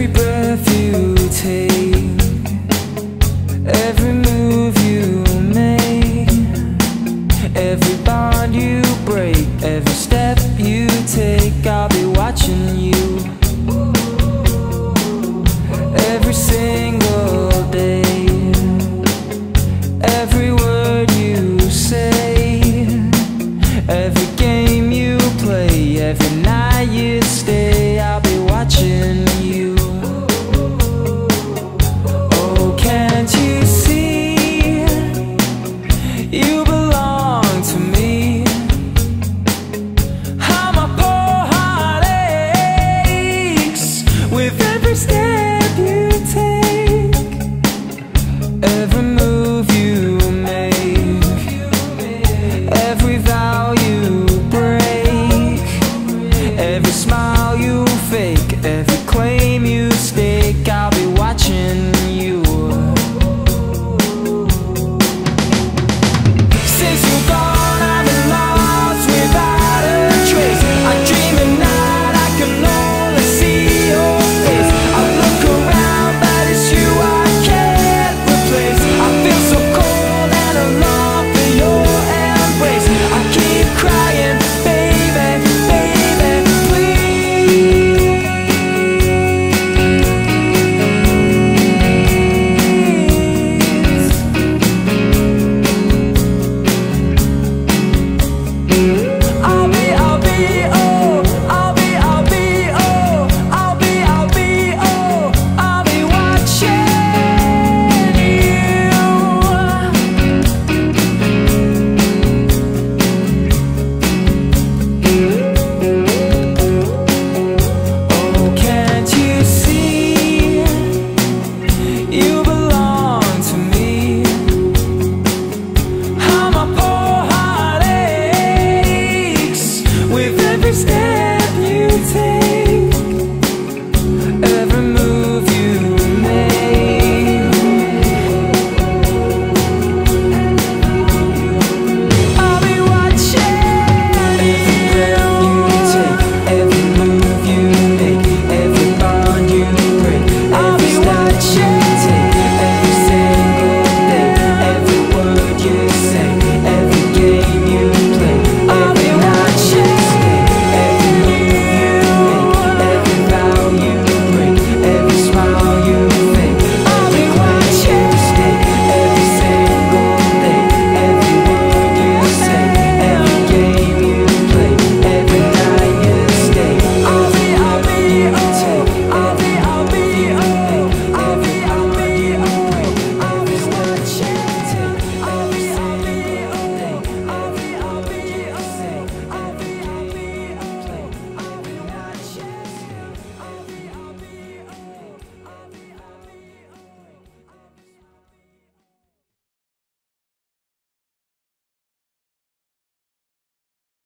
Every breath you take Every move you make Every bond you break Every step you take I'll be watching